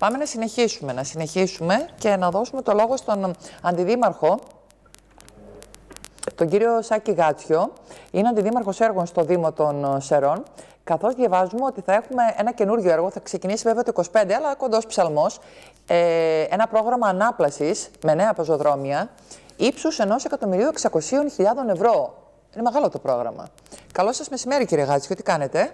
Πάμε να συνεχίσουμε, να συνεχίσουμε και να δώσουμε το λόγο στον Αντιδήμαρχο, τον κύριο Σάκη Γάτσιο. Είναι Αντιδήμαρχος έργων στο Δήμο των Σερών. Καθώς διαβάζουμε ότι θα έχουμε ένα καινούργιο έργο, θα ξεκινήσει βέβαια το 25, αλλά κοντός ψαλμός, ε, ένα πρόγραμμα ανάπλασης με νέα πεζοδρόμια, ύψους 1.600.000 ευρώ. Είναι μεγάλο το πρόγραμμα. Καλό σας μεσημέρι κύριε Γάτσιο, τι κάνετε;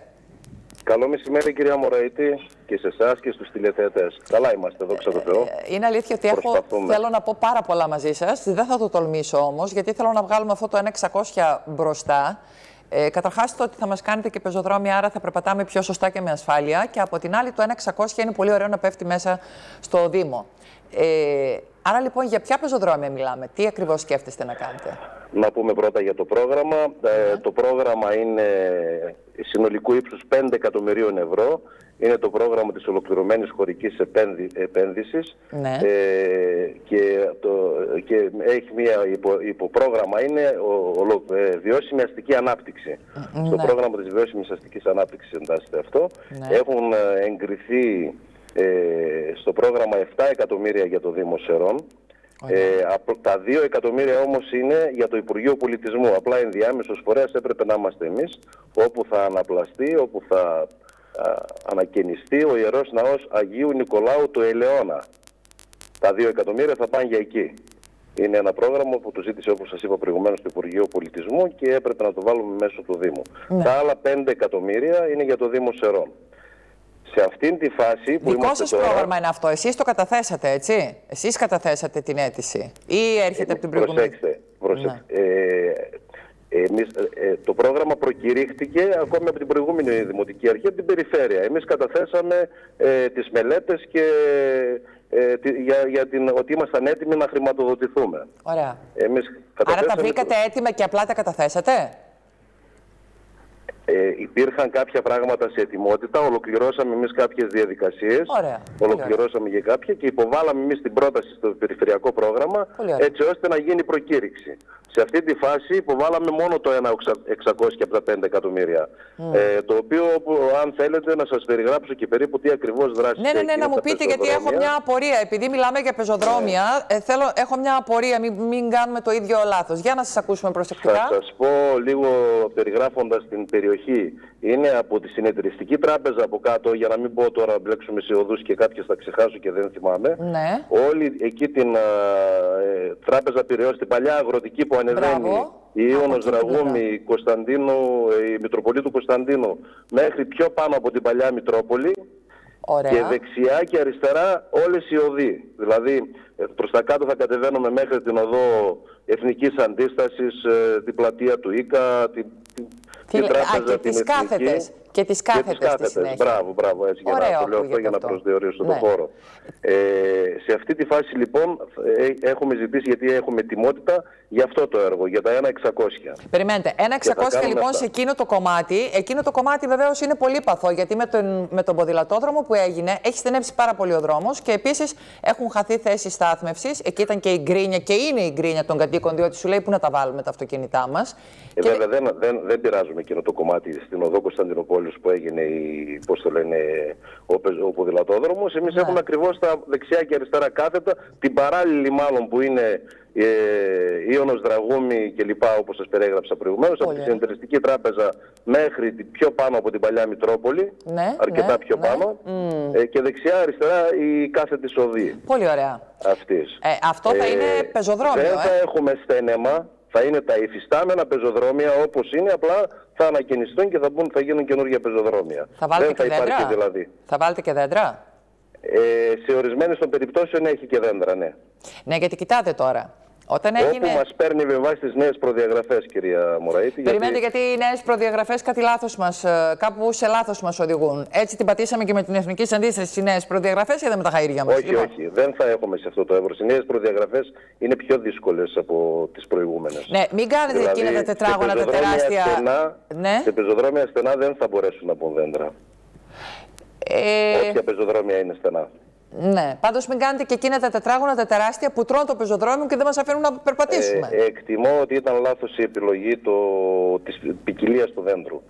Καλό μεσημέρι κυρία Μωραίτη και σε εσάς και στους τηλεθεατές. Καλά είμαστε, δόξα τω Θεώ. Ε, είναι αλήθεια ότι έχω, θέλω να πω πάρα πολλά μαζί σας. Δεν θα το τολμήσω όμως, γιατί θέλω να βγάλουμε αυτό το 1.600 μπροστά. Ε, Καταρχάς, το ότι θα μας κάνετε και πεζοδρόμια, άρα θα περπατάμε πιο σωστά και με ασφάλεια. Και από την άλλη, το 1.600 είναι πολύ ωραίο να πέφτει μέσα στο Δήμο. Ε, άρα λοιπόν, για ποια πεζοδρόμια μιλάμε, τι ακριβώς σκέφτεστε να κάνετε; Να πούμε πρώτα για το πρόγραμμα. Ε, το πρόγραμμα είναι συνολικού ύψους 5 εκατομμυρίων ευρώ. Είναι το πρόγραμμα της ολοκληρωμένης χωρικής επένδυ, επένδυσης Ναι. ε, και, το, και έχει μία υπο, υποπρόγραμμα, είναι ο, ο, ε, βιώσιμη αστική ανάπτυξη. Στο ναι. πρόγραμμα της βιώσιμης αστικής ανάπτυξης εντάσσεται αυτό. Ναι. Έχουν ε, εγκριθεί ε, στο πρόγραμμα 7 εκατομμύρια για το Δήμο Σερών. Ε, απο- τα 2 εκατομμύρια όμως είναι για το Υπουργείο Πολιτισμού. Απλά ενδιάμεσος φορέας έπρεπε να είμαστε εμείς, όπου θα αναπλαστεί, όπου θα α, ανακαινιστεί ο Ιερός Ναός Αγίου Νικολάου του Ελαιώνα. Τα 2 εκατομμύρια θα πάνε για εκεί. Είναι ένα πρόγραμμα που το ζήτησε, όπως σας είπα προηγουμένως, το Υπουργείο Πολιτισμού και έπρεπε να το βάλουμε μέσω του Δήμου. Ναι. Τα άλλα 5 εκατομμύρια είναι για το Δήμο Σερών. Σε αυτήν τη φάση που Δικό είμαστε σας τώρα... πρόγραμμα είναι αυτό. Εσείς το καταθέσατε, έτσι; Εσείς καταθέσατε την αίτηση. Ή έρχεται από την προηγούμενη. Προσέξτε, προσέξτε. Ε, εμείς, ε, το πρόγραμμα προκηρύχθηκε ακόμη από την προηγούμενη Δημοτική Αρχή, από την Περιφέρεια. Εμείς καταθέσαμε ε, τις μελέτες και ε, τη- για, για την, ότι ήμασταν έτοιμοι να χρηματοδοτηθούμε. Ωραία. Εμείς Άρα καταθέσαμε τα βρήκατε έτοιμα και απλά τα καταθέσατε; Ε, υπήρχαν κάποια πράγματα σε ετοιμότητα, ολοκληρώσαμε εμείς κάποιες διαδικασίες, Ωραία, πολύ ολοκληρώσαμε και κάποια και υποβάλαμε εμείς την πρόταση στο περιφερειακό πρόγραμμα Πολύ ωραία. έτσι ώστε να γίνει προκήρυξη. Σε αυτή τη φάση υποβάλαμε μόνο το 1.600 από τα 5 εκατομμύρια. Ε, το οποίο, όπου, αν θέλετε, να σας περιγράψω και περίπου τι ακριβώς δράση Ναι, ναι, ναι, να μου πείτε, γιατί έχω μια απορία. Επειδή μιλάμε για πεζοδρόμια, ε, θέλω, έχω μια απορία. Μην, μην κάνουμε το ίδιο λάθος. Για να σας ακούσουμε Θα προσεκτικά. σας πω λίγο περιγράφοντας την περιοχή. Είναι από τη συνεταιριστική τράπεζα από κάτω, για να μην πω τώρα να μπλέξουμε σε οδούς και κάποιες θα ξεχάσω και δεν θυμάμαι. Ναι. Όλη εκεί την α, ε, τράπεζα Πυραιός, την παλιά αγροτική που ανεβαίνει, Μπράβο. η Ιώνος Από εκεί την Δραγούμη, Κωνσταντίνου, ε, η Μητροπολίτου Κωνσταντίνου, μέχρι πιο πάνω από την παλιά Μητρόπολη, Ωραία. και δεξιά και αριστερά όλες οι οδοί. Δηλαδή ε, προς τα κάτω θα κατεβαίνουμε μέχρι την οδό Εθνικής Αντίστασης, ε, την πλατεία του ΙΚΑ, την, την, Τι- την α, τράπεζα και την τις Εθνική. Κάθετες. Και τις κάθετες στη συνέχεια. Μπράβο, μπράβο, έτσι για Ωραίο να το λέω αυτό ακούγεται για να αυτό. προσδιορίσω Ναι. τον χώρο. Ε, σε αυτή τη φάση λοιπόν ε, έχουμε ζητήσει γιατί έχουμε ετοιμότητα για αυτό το έργο, για τα 1.600. Περιμένετε. Ένα Και θα 600 κάνουμε λοιπόν αυτά. σε εκείνο το κομμάτι. Εκείνο το κομμάτι βεβαίως είναι πολύ παθό γιατί με τον, με τον ποδηλατόδρομο που έγινε έχει στενέψει πάρα πολύ ο δρόμος και επίσης έχουν χαθεί θέσεις στάθμευσης. Εκεί ήταν και η γκρίνια και είναι η γκρίνια των κατοίκων, διότι σου λέει πού να τα βάλουμε τα αυτοκίνητά μας; Ε, βέβαια δεν, δεν, δεν πειράζουμε εκείνο το κομμάτι στην οδό Κωνσταντινοπόλης που έγινε η, πώς το λένε, ο, πεζ- ο ποδηλατόδρομος. Εμείς Ναι. έχουμε ακριβώς τα δεξιά και αριστερά κάθετα, την παράλληλη μάλλον που είναι ε, Ιώνος Δραγούμη και λοιπά όπως σας περιέγραψα προηγουμένως, από Πολύ τη ωραία. Συνεταιριστική Τράπεζα μέχρι την- πιο πάνω από την παλιά Μητρόπολη, Ναι, αρκετά ναι, πιο ναι. πάνω, ε, και δεξιά αριστερά η κάθετη οδή Πολύ ωραία. αυτής. Ε, αυτό θα είναι πεζοδρόμιο, Δεν θα ε. έχουμε στένεμα, θα είναι τα υφιστάμενα πεζοδρόμια όπως είναι, απλά θα ανακαινιστούν και θα, μπουν, θα γίνουν καινούργια πεζοδρόμια. Θα βάλετε Δεν θα και δέντρα; υπάρχει δηλαδή. Θα βάλετε και δέντρα; Ε, σε ορισμένες των περιπτώσεων έχει και δέντρα, ναι. Ναι, γιατί κοιτάτε τώρα. Όταν έγινε. Όπου μας παίρνει με βάση τις νέες προδιαγραφές, κυρία Μωραήτη. Περιμένετε, γιατί οι νέες προδιαγραφές κάτι λάθος μας, ε, κάπου σε λάθος μας οδηγούν. Έτσι την πατήσαμε και με την εθνική αντίσταση. Οι νέες προδιαγραφές είδαμε τα χαίρια μας. Όχι, όχι, δεν θα έχουμε σε αυτό το εύρος. Οι νέες προδιαγραφές είναι πιο δύσκολες από τις προηγούμενες. Ναι, μην κάνετε Δηλαδή, εκείνα τα τετράγωνα, σε τα πεζοδρόμια τεράστια. Στενά, Ναι. Σε πεζοδρόμια στενά δεν θα μπορέσουν να μπουν δέντρα. Ε, Όποια πεζοδρόμια είναι στενά. Ναι, πάντως μην κάνετε και εκείνα τα τετράγωνα, τα τεράστια που τρώνε το πεζοδρόμιο και δεν μας αφήνουν να περπατήσουμε. Ε, εκτιμώ ότι ήταν λάθος η επιλογή το, της ποικιλίας του δέντρου.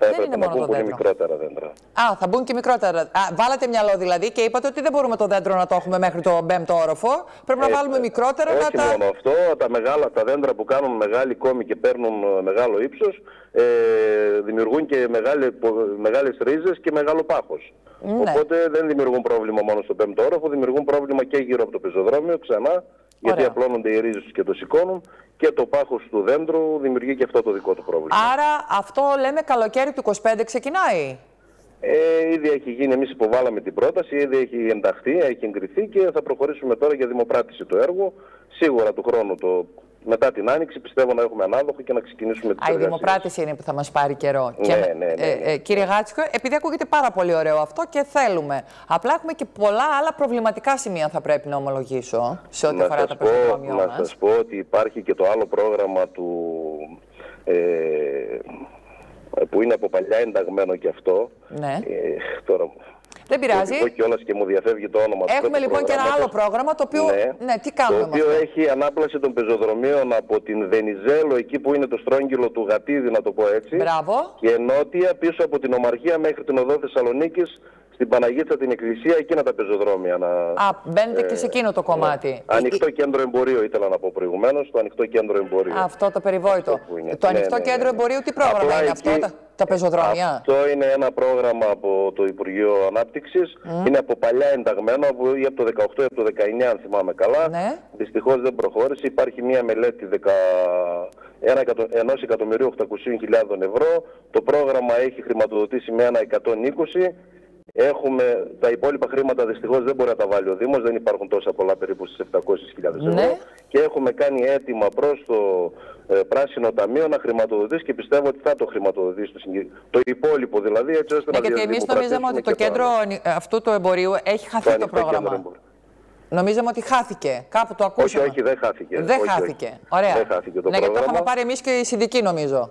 Θα έπρεπε να μπουν πολύ μικρότερα δέντρα. Α, θα μπουν και μικρότερα. Α, βάλατε μυαλό δηλαδή και είπατε ότι δεν μπορούμε το δέντρο να το έχουμε μέχρι το πέμπτο όροφο. Πρέπει να ε, βάλουμε μικρότερα. Όχι να τα... μόνο αυτό, τα, μεγάλα, τα δέντρα που κάνουν μεγάλη κόμη και παίρνουν ε, μεγάλο ύψος ε, δημιουργούν και μεγάλες ρίζες και μεγάλο πάχος. Ναι. Οπότε δεν δημιουργούν πρόβλημα μόνο στο πέμπτο όροφο, δημιουργούν πρόβλημα και γύρω από το πεζοδρόμιο ξανά γιατί απλώνονται οι ρίζες και το σηκώνουν και το πάχος του δέντρου δημιουργεί και αυτό το δικό του πρόβλημα. Άρα αυτό λέμε καλοκαίρι του 25 ξεκινάει. Ε, ήδη έχει γίνει, εμείς υποβάλαμε την πρόταση, ήδη έχει ενταχθεί, έχει εγκριθεί και θα προχωρήσουμε τώρα για δημοπράτηση του έργου. Σίγουρα του χρόνου το μετά την Άνοιξη πιστεύω να έχουμε ανάδοχο και να ξεκινήσουμε τις Α, η δημοπράτηση είναι που θα μας πάρει καιρό. Ναι, ναι, ναι, ε, ναι. Ε, κύριε Γάτσικο, επειδή ακούγεται πάρα πολύ ωραίο αυτό και θέλουμε, απλά έχουμε και πολλά άλλα προβληματικά σημεία θα πρέπει να ομολογήσω σε ό,τι αφορά τα πεζοδρόμια μας. Να σας πω ότι υπάρχει και το άλλο πρόγραμμα του... Ε, που είναι από παλιά ενταγμένο και αυτό. Ναι. Ε, τώρα δεν πειράζει. Το κιόλας και μου διαφεύγει το όνομα Έχουμε λοιπόν και ένα άλλο πρόγραμμα το οποίο. Ναι, ναι τι κάνουμε. Το οποίο έχει ανάπλαση των πεζοδρομίων από την Βενιζέλο, εκεί που είναι το στρόγγυλο του Γατίδη, να το πω έτσι. Μπράβο. Και νότια πίσω από την Ομαρχία μέχρι την οδό Θεσσαλονίκης στην Παναγίτσα την Εκκλησία, εκείνα τα πεζοδρόμια. Να, Α, μπαίνετε ε, και σε εκείνο το κομμάτι. Ναι. Ανοιχτό κέντρο εμπορίου ήθελα να πω προηγουμένως, το ανοιχτό κέντρο εμπορίου. Αυτό το περιβόητο. Αυτό το ναι, ανοιχτό ναι, κέντρο εμπορίου τι πρόγραμμα Απλά είναι εκεί, αυτό, τα, τα πεζοδρόμια; Αυτό είναι ένα πρόγραμμα από το Υπουργείο Ανάπτυξης. Mm. Είναι από παλιά ενταγμένο, από, ή από το 18 ή από το 19, αν θυμάμαι καλά. Ναι. Δυστυχώς δεν προχώρησε. Υπάρχει μια μελέτη 10 ενός εκατομμυρίου 800.000 ευρώ. Το πρόγραμμα έχει χρηματοδοτήσει με ένα 120 Έχουμε τα υπόλοιπα χρήματα δυστυχώς δεν μπορεί να τα βάλει ο Δήμος, δεν υπάρχουν τόσα πολλά περίπου στις 700.000 ευρώ. Ναι. Και έχουμε κάνει αίτημα προς το ε, Πράσινο Ταμείο να χρηματοδοτήσει και πιστεύω ότι θα το χρηματοδοτήσει το, το υπόλοιπο δηλαδή. Έτσι ώστε ναι, να γιατί εμείς νομίζαμε ότι το κέντρο αυτού του εμπορίου έχει χαθεί το, το πρόγραμμα. Νομίζαμε ότι χάθηκε. Κάπου το ακούσαμε. Όχι, όχι, δεν χάθηκε. Δεν όχι, χάθηκε. Όχι. Ωραία. Δεν χάθηκε το ναι, πρόγραμμα. γιατί το είχαμε πάρει εμείς και οι συνδικοί, νομίζω.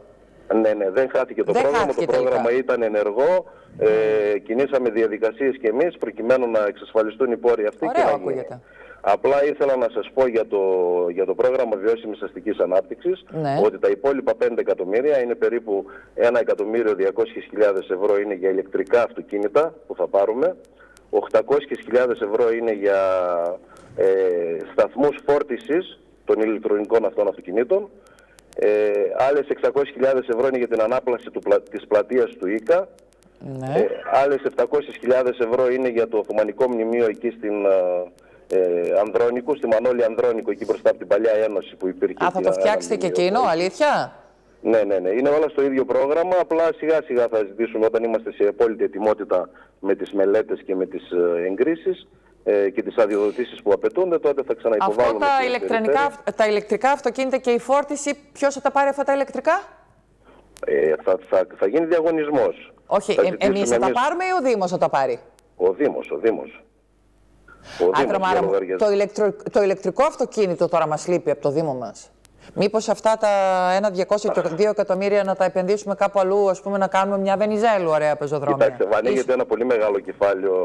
Ναι, ναι, δεν χάθηκε το πρόγραμμα. το πρόγραμμα ήταν ενεργό. Ε, κινήσαμε διαδικασίες και εμείς προκειμένου να εξασφαλιστούν οι πόροι αυτοί Ωραίο, και να ακούγεται. Απλά ήθελα να σας πω για το, για το πρόγραμμα βιώσιμης αστικής ανάπτυξης ναι. ότι τα υπόλοιπα 5 εκατομμύρια είναι περίπου 1 εκατομμύριο 200.000 ευρώ είναι για ηλεκτρικά αυτοκίνητα που θα πάρουμε 800.000 ευρώ είναι για ε, σταθμούς φόρτισης των ηλεκτρονικών αυτών αυτοκινήτων ε, άλλες 600.000 ευρώ είναι για την ανάπλαση του, της πλατείας του ΙΚΑ ναι. Ε, άλλες 700.000 ευρώ είναι για το Οθωμανικό Μνημείο εκεί στην ε, ε Ανδρώνικο, στη Μανώλη Ανδρώνικο, εκεί μπροστά από την παλιά ένωση που υπήρχε. Α, θα το φτιάξετε και εκείνο, αλήθεια; Ναι, ναι, ναι. Είναι όλα στο ίδιο πρόγραμμα. Απλά σιγά σιγά θα ζητήσουμε όταν είμαστε σε απόλυτη ετοιμότητα με τις μελέτες και με τις ε, εγκρίσεις ε, και τις αδειοδοτήσεις που απαιτούνται, τότε θα ξαναυποβάλουμε. Αυτά τα, ηλεκτρονικά, τα ηλεκτρικά αυτοκίνητα και η φόρτιση, ποιος θα τα πάρει αυτά τα ηλεκτρικά; Ε, θα, θα, θα γίνει διαγωνισμός. Όχι, ε, εμείς θα τα πάρουμε ή ο Δήμος θα τα πάρει; Ο Δήμος, ο Δήμος. το, ηλεκτρο, το ηλεκτρικό αυτοκίνητο τώρα μας λείπει από το Δήμο μας. Μήπως αυτά τα 1, 200 εκατομμύρια να τα επενδύσουμε κάπου αλλού, ας πούμε, να κάνουμε μια Βενιζέλου ωραία πεζοδρόμια. Κοιτάξτε, ανοίγεται ένα πολύ μεγάλο κεφάλαιο,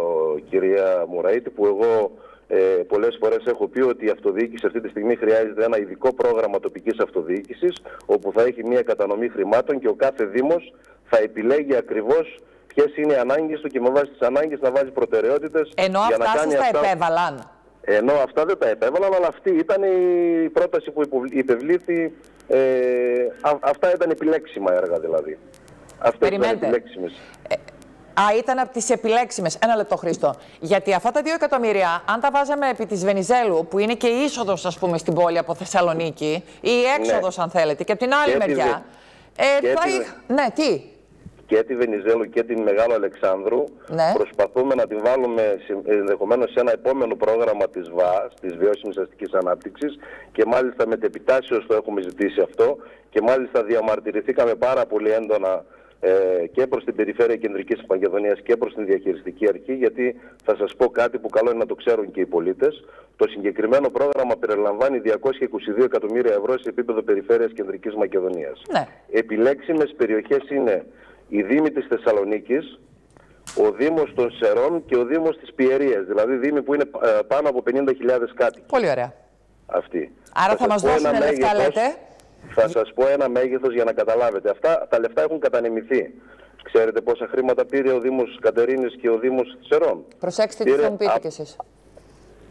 κυρία Μουραήτη, που εγώ ε, πολλές φορές έχω πει ότι η αυτοδιοίκηση αυτή τη στιγμή χρειάζεται ένα ειδικό πρόγραμμα τοπικής αυτοδιοίκησης, όπου θα έχει μια κατανομή χρημάτων και ο κάθε Δήμος θα επιλέγει ακριβώς ποιες είναι οι ανάγκες του και με βάση τις ανάγκες να βάζει προτεραιότητες. Ενώ για αυτά σας τα επέβαλαν. Ενώ αυτά δεν τα επέβαλαν, αλλά αυτή ήταν η πρόταση που υπευλήθη. Ε, αυτά ήταν επιλέξιμα έργα δηλαδή. Αυτές ήταν επιλέξιμες. Ε, Α, ήταν από τις επιλέξιμες. Ένα λεπτό, Χρήστο. Γιατί αυτά τα δύο εκατομμύρια, αν τα βάζαμε επί της Βενιζέλου, που είναι και η είσοδος, ας πούμε, στην πόλη από Θεσσαλονίκη, ή η έξοδος, ναι. αν θέλετε, και από την άλλη και μεριά. Τη... Ε, θα τη... Ναι, τι; Και τη Βενιζέλου και την Μεγάλο Αλεξάνδρου. Ναι. Προσπαθούμε να την βάλουμε ενδεχομένως σε ένα επόμενο πρόγραμμα της ΒΑ, της Βιώσιμης Αστικής Ανάπτυξης και μάλιστα με τεπιτάσιο το έχουμε ζητήσει αυτό και μάλιστα διαμαρτυρηθήκαμε πάρα πολύ έντονα ε, και προς την περιφέρεια Κεντρικής Μακεδονίας και προς την διαχειριστική αρχή γιατί θα σας πω κάτι που καλό είναι να το ξέρουν και οι πολίτες. Το συγκεκριμένο πρόγραμμα περιλαμβάνει 222 εκατομμύρια ευρώ σε επίπεδο περιφέρειας Κεντρικής Μακεδονίας. Ναι. Επιλέξιμες περιοχές είναι η Δήμη της Θεσσαλονίκης, ο Δήμος των Σερών και ο Δήμος της Πιερίας, δηλαδή Δήμοι που είναι ε, πάνω από 50.000 κάτοικοι. Πολύ ωραία. Αυτή. Άρα θα, θα μας δώσουν λεφτά, λέτε. Θα σας πω ένα μέγεθος για να καταλάβετε. Αυτά τα λεφτά έχουν κατανεμηθεί. Ξέρετε πόσα χρήματα πήρε ο Δήμος Κατερίνης και ο Δήμος Θησερών. Προσέξτε τι θα μου πείτε κι εσείς.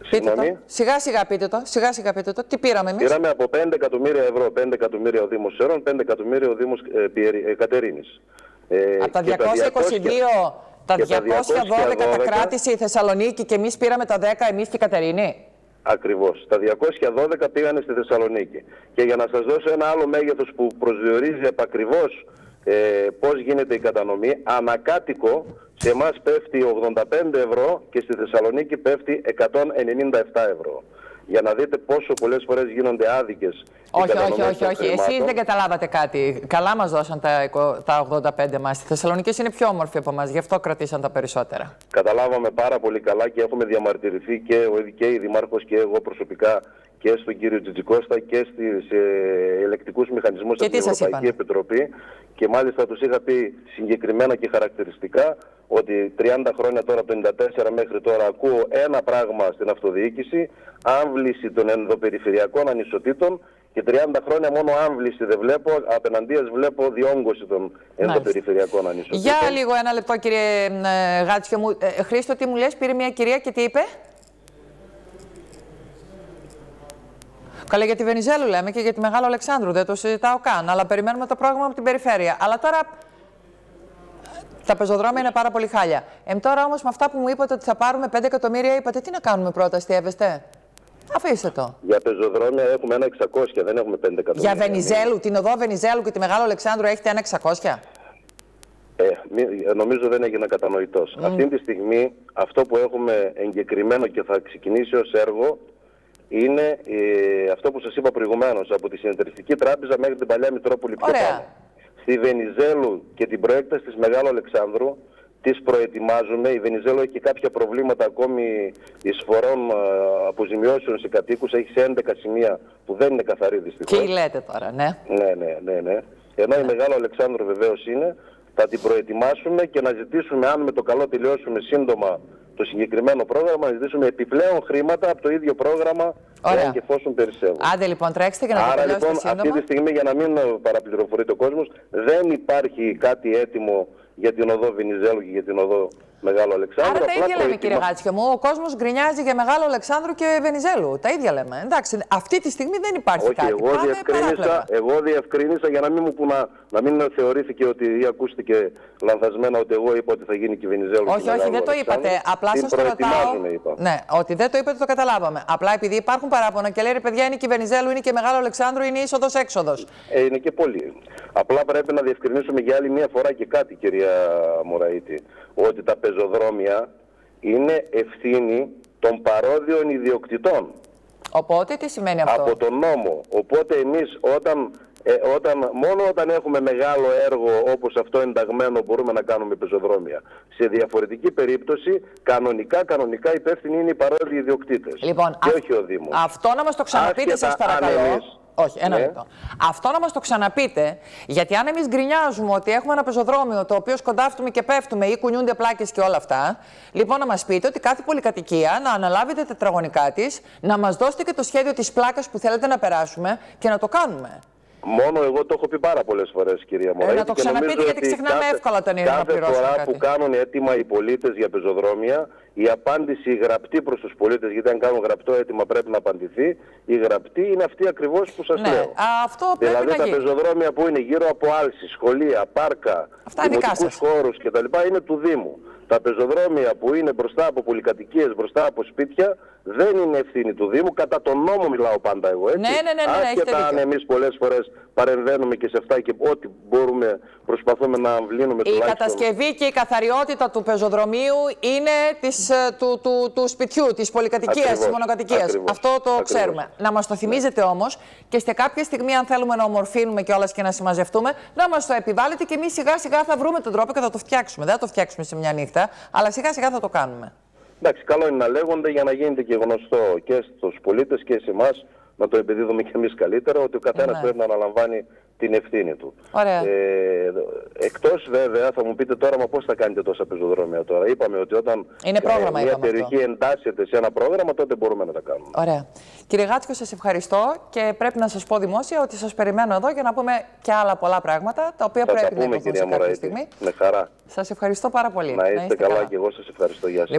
Συγγνώμη; Σιγά σιγά πείτε το, σιγά σιγά πείτε το. Τι πήραμε εμείς; Πήραμε από 5 εκατομμύρια ευρώ, 5 εκατομμύρια ο Δήμος Θησερών, 5 εκατομμύρια ο Δήμος ε, ε, Κατερίνης. Ε, από τα 222, τα 212 τα κράτησε η Θεσσαλονίκη και εμείς πήραμε τα 10 εμείς και η Κατερίνη. Ακριβώς. Τα 212 πήγανε στη Θεσσαλονίκη. Και για να σας δώσω ένα άλλο μέγεθος που προσδιορίζει επακριβώς ε, πώς γίνεται η κατανομή, ανακάτοικο σε εμάς πέφτει 85 ευρώ και στη Θεσσαλονίκη πέφτει 197 ευρώ για να δείτε πόσο πολλές φορές γίνονται άδικες. Όχι, όχι, όχι, όχι. Εσείς δεν καταλάβατε κάτι. Καλά μας δώσαν τα, τα 85 μας. Στη Θεσσαλονίκη είναι πιο όμορφη από εμάς, γι' αυτό κρατήσαν τα περισσότερα. Καταλάβαμε πάρα πολύ καλά και έχουμε διαμαρτυρηθεί και, ο, και η Δημάρχος και εγώ προσωπικά και στον κύριο Τζιτζικώστα και στις ε, ελεκτικούς μηχανισμούς της Ευρωπαϊκή Επιτροπή και μάλιστα τους είχα πει συγκεκριμένα και χαρακτηριστικά ότι 30 χρόνια τώρα από το 94 μέχρι τώρα ακούω ένα πράγμα στην αυτοδιοίκηση, άμβληση των ενδοπεριφερειακών ανισοτήτων και 30 χρόνια μόνο άμβληση δεν βλέπω, απέναντίας βλέπω διόγκωση των ενδοπεριφερειακών ανισοτήτων. Για λίγο ένα λεπτό κύριε ε, Γάτσιο μου. Ε, Χρήστο, τι μου λες, πήρε μια κυρία και τι είπε; Καλά, για τη Βενιζέλου λέμε και για τη Μεγάλο Αλεξάνδρου. Δεν το συζητάω καν. Αλλά περιμένουμε το πρόγραμμα από την περιφέρεια. Αλλά τώρα. Τα πεζοδρόμια είναι πάρα πολύ χάλια. Εμ τώρα όμως με αυτά που μου είπατε ότι θα πάρουμε 5 εκατομμύρια, είπατε τι να κάνουμε πρώτα, αστείευεστε. Αφήστε το. Για πεζοδρόμια έχουμε ένα 600, δεν έχουμε 5 εκατομμύρια. Για Βενιζέλου, την οδό Βενιζέλου και τη Μεγάλο Αλεξάνδρου έχετε ένα 600. Ε, νομίζω δεν έγινε κατανοητός. Mm. Αυτή τη στιγμή αυτό που έχουμε εγκεκριμένο και θα ξεκινήσει ως έργο είναι ε, αυτό που σας είπα προηγουμένως, από τη Συνεταιριστική Τράπεζα μέχρι την Παλιά Μητρόπολη πιο πάνω. Στη Βενιζέλου και την προέκταση της Μεγάλου Αλεξάνδρου τις προετοιμάζουμε. Η Βενιζέλου έχει κάποια προβλήματα ακόμη εισφορών ε, αποζημιώσεων σε κατοίκους. Έχει σε 11 σημεία που δεν είναι καθαρή δυστυχώς. Τι λέτε τώρα, ναι. Ναι, ναι, ναι. ναι. Ενώ η Μεγάλο Αλεξάνδρου βεβαίως είναι. Θα την προετοιμάσουμε και να ζητήσουμε, αν με το καλό τελειώσουμε σύντομα το συγκεκριμένο πρόγραμμα, να ζητήσουμε επιπλέον χρήματα από το ίδιο πρόγραμμα Ωραία. και εφόσον περισσεύουν. Άντε λοιπόν, τρέξτε και να Άρα το λοιπόν, σύντομα. αυτή τη στιγμή, για να μην παραπληροφορείται ο κόσμος, δεν υπάρχει κάτι έτοιμο για την οδό Βενιζέλου και για την οδό Μεγάλο Αλεξάνδρου. Άρα τα ίδια λέμε, κύριε Γάτσιο μου. Ο κόσμος γκρινιάζει για Μεγάλο Αλεξάνδρου και Βενιζέλου. Τα ίδια λέμε. Εντάξει, αυτή τη στιγμή δεν υπάρχει Όχι, κάτι. Εγώ, Πάμε διευκρίνησα, εγώ διευκρίνησα για να μην, μου που να, να μην θεωρήθηκε ότι ή ακούστηκε λανθασμένα ότι εγώ είπα ότι θα γίνει και η Βενιζέλου. Όχι, όχι, δεν το είπατε. Απλά σας το ρωτάω. Είπα. Ναι, ότι δεν το είπατε το καταλάβαμε. Απλά επειδή υπάρχουν παράπονα και λέει παιδιά είναι και η Βενιζέλου, είναι και Μεγάλο Αλεξάνδρου, είναι είσοδο-έξοδο. Ε, είναι και πολύ. Απλά πρέπει να διευκρινίσουμε για άλλη μία φορά και κάτι, κυρία Μωραήτη ότι τα πεζοδρόμια είναι ευθύνη των παρόδιων ιδιοκτητών. Οπότε τι σημαίνει αυτό; Από τον νόμο. Οπότε εμείς όταν, ε, όταν, μόνο όταν έχουμε μεγάλο έργο όπως αυτό ενταγμένο μπορούμε να κάνουμε πεζοδρόμια. Σε διαφορετική περίπτωση κανονικά, κανονικά υπεύθυνοι είναι οι παρόδιοι ιδιοκτήτες λοιπόν, και όχι ο Δήμος. Αυτό να μας το ξαναπείτε σας παρακαλώ. Όχι, ένα ναι. λεπτό. Αυτό να μας το ξαναπείτε, γιατί αν εμείς γκρινιάζουμε ότι έχουμε ένα πεζοδρόμιο το οποίο σκοντάφτουμε και πέφτουμε ή κουνιούνται πλάκες και όλα αυτά, λοιπόν να μας πείτε ότι κάθε πολυκατοικία να αναλάβει τα τετραγωνικά της, να μας δώσετε και το σχέδιο της πλάκας που θέλετε να περάσουμε και να το κάνουμε. Μόνο εγώ το έχω πει πάρα πολλές φορές, κυρία Μωρέ. Ε, να το ξαναπείτε, γιατί ξεχνάμε κάθε, εύκολα τον είναι Κάθε φορά που κάνουν έτοιμα οι πολίτες για πεζοδρόμια, η απάντηση η γραπτή προς τους πολίτες, γιατί αν κάνουν γραπτό αίτημα πρέπει να απαντηθεί, η γραπτή είναι αυτή ακριβώς που σας ναι, λέω. αυτό πρέπει δηλαδή να τα γίνει. πεζοδρόμια που είναι γύρω από άλση, σχολεία, πάρκα, δημοτικούς χώρους κτλ. είναι του Δήμου. Τα πεζοδρόμια που είναι μπροστά από πολυκατοικίες, μπροστά από σπίτια, δεν είναι ευθύνη του Δήμου. Κατά τον νόμο μιλάω πάντα εγώ έτσι. Ναι, ναι, ναι, ναι, Άσχετα αν εμείς πολλές φορές παρεμβαίνουμε και σε αυτά και ό,τι μπορούμε προσπαθούμε να αμβλύνουμε Η κατασκευή και η καθαριότητα του πεζοδρομίου είναι της, ε, του, του, του σπιτιού, της πολυκατοικίας, της μονοκατοικίας. Αυτό το Ακριβώς. ξέρουμε. Να μας το θυμίζετε ναι. όμως και σε κάποια στιγμή, αν θέλουμε να ομορφύνουμε κιόλας και να συμμαζευτούμε, να μας το επιβάλλετε και εμείς σιγά σιγά θα βρούμε τον τρόπο και θα το φτιάξουμε. Δεν θα το φτιάξουμε σε μια νύχτα, αλλά σιγά σιγά θα το κάνουμε. Εντάξει, καλό είναι να λέγονται για να γίνεται και γνωστό και στους πολίτες και σε εμάς, να το επιδίδουμε κι εμείς καλύτερα, ότι ο καθένας ναι. πρέπει να αναλαμβάνει την ευθύνη του. Ωραία. Ε, εκτός βέβαια θα μου πείτε τώρα μα πώς θα κάνετε τόσα πεζοδρόμια τώρα. Είπαμε ότι όταν Είναι πρόγραμμα, ε, μια είπαμε περιοχή αυτό. εντάσσεται σε ένα πρόγραμμα τότε μπορούμε να τα κάνουμε. Ωραία. Κύριε Γάτσικο, σας ευχαριστώ και πρέπει να σας πω δημόσια ότι σας περιμένω εδώ για να πούμε και άλλα πολλά πράγματα τα οποία Θα τα πρέπει να πούμε υποθούν κυρία σε κάποια Μωραήτη. στιγμή. Με χαρά. Σας ευχαριστώ πάρα πολύ. Να είστε καλά και εγώ σας ευχαριστώ. Γεια σας.